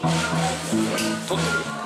撮ってる。